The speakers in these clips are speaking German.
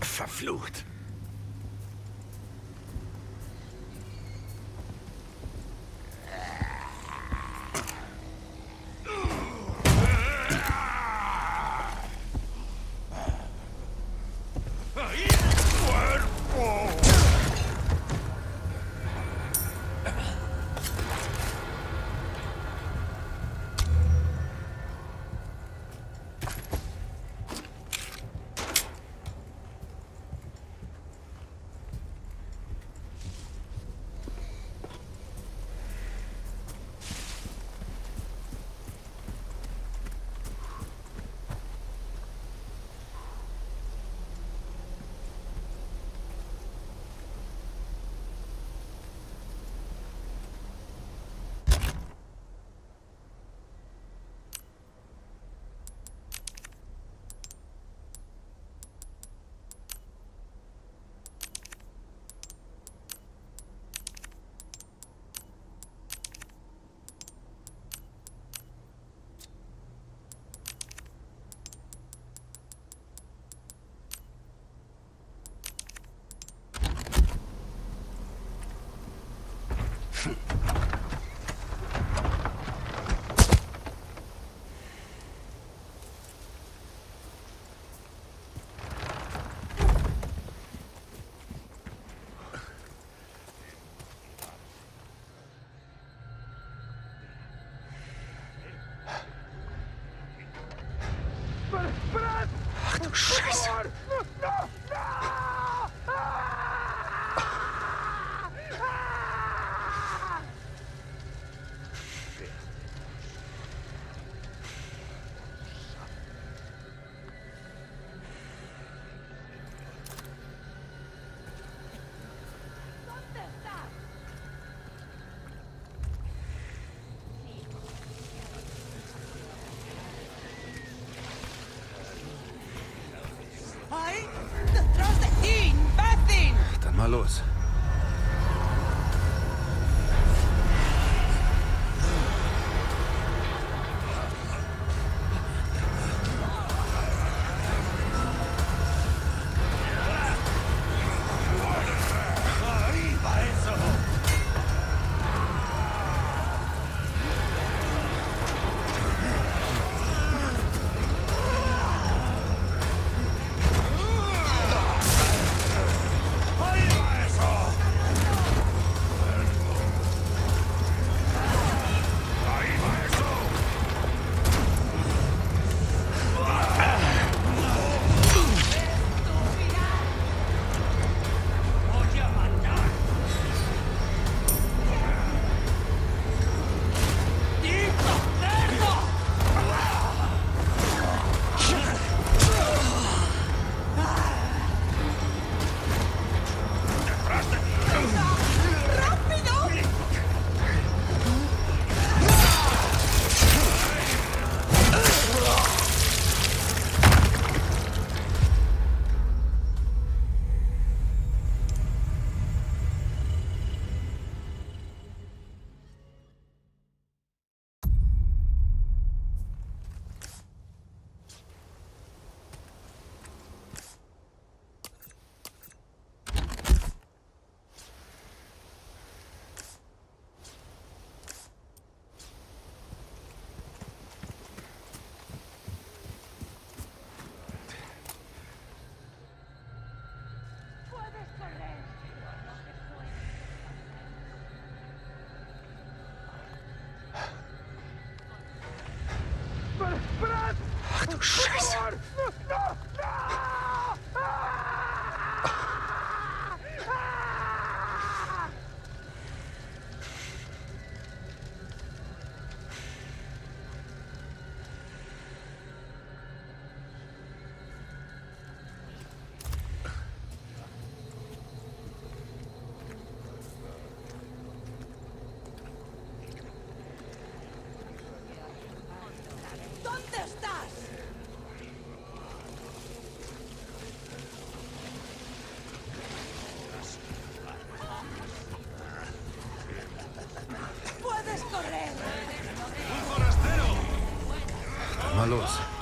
Verflucht. luz. malos.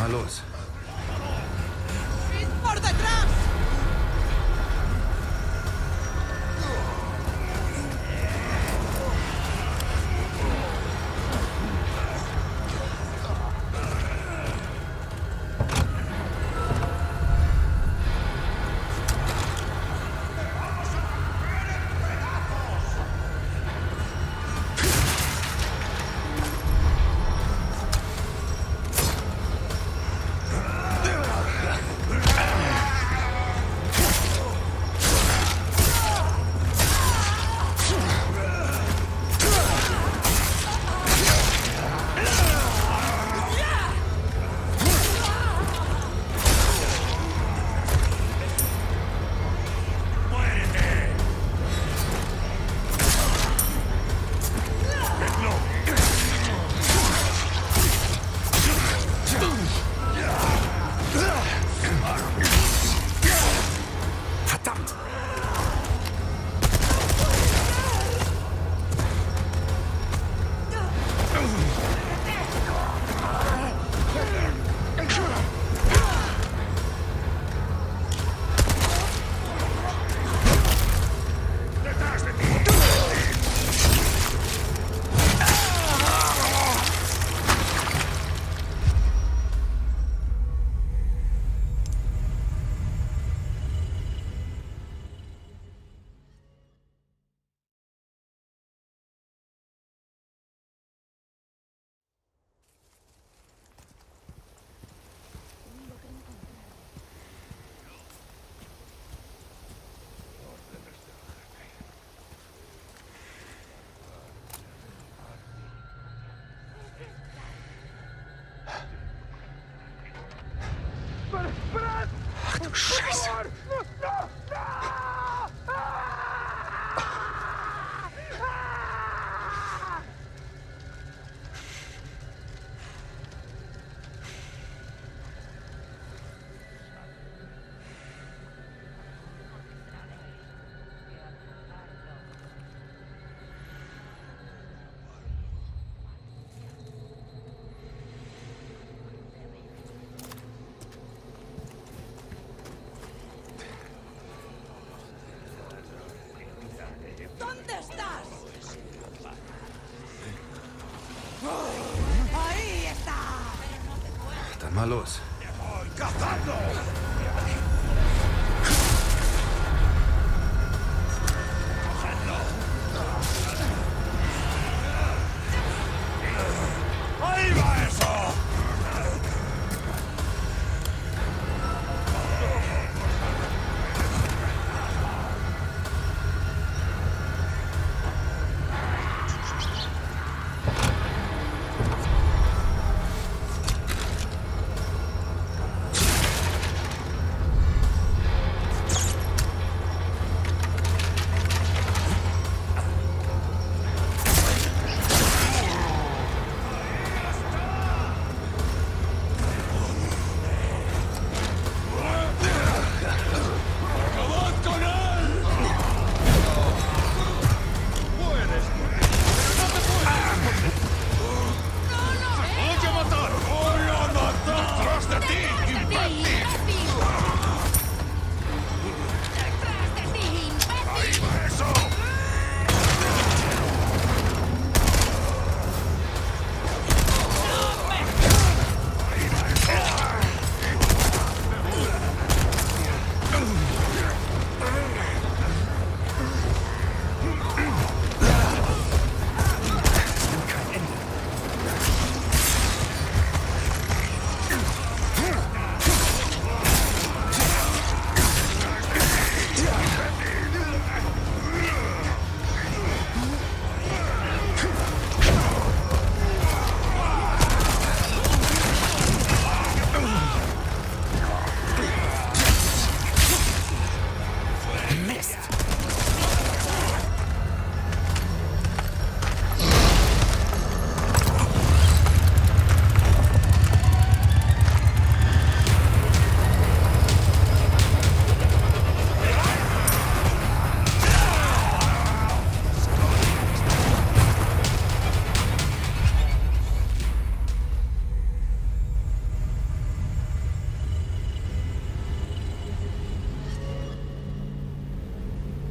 Mal los. mal los. Eiweiß!